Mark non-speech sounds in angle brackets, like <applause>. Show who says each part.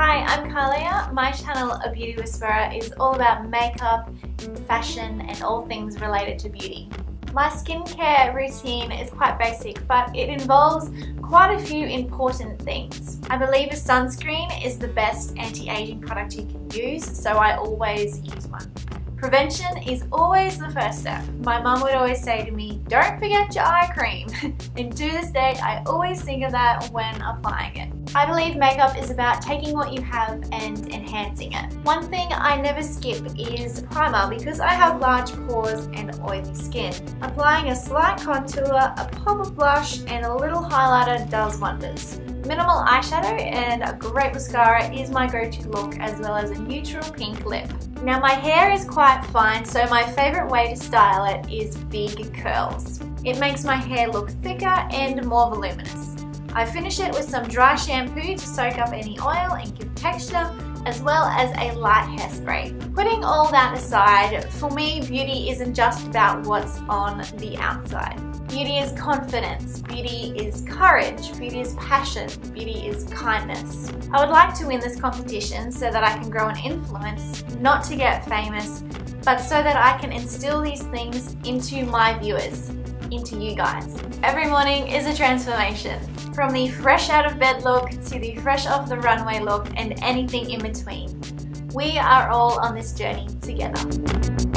Speaker 1: I'm Kahlia. My channel, A Beauty Whisperer, is all about makeup, fashion, and all things related to beauty. My skincare routine is quite basic, but it involves quite a few important things. I believe a sunscreen is the best anti-aging product you can use, so I always use one. Prevention is always the first step. My mum would always say to me, don't forget your eye cream. <laughs> and to this day, I always think of that when applying it. I believe makeup is about taking what you have and enhancing it. One thing I never skip is primer because I have large pores and oily skin. Applying a slight contour, a pop of blush, and a little highlighter does wonders. Minimal eyeshadow and a great mascara is my go-to look as well as a neutral pink lip. Now my hair is quite fine so my favourite way to style it is big curls. It makes my hair look thicker and more voluminous. I finish it with some dry shampoo to soak up any oil and give texture as well as a light hairspray. Putting all that aside, for me beauty isn't just about what's on the outside. Beauty is confidence, beauty is courage, beauty is passion, beauty is kindness. I would like to win this competition so that I can grow an influence, not to get famous, but so that I can instill these things into my viewers, into you guys. Every morning is a transformation, from the fresh out of bed look to the fresh off the runway look and anything in between. We are all on this journey together.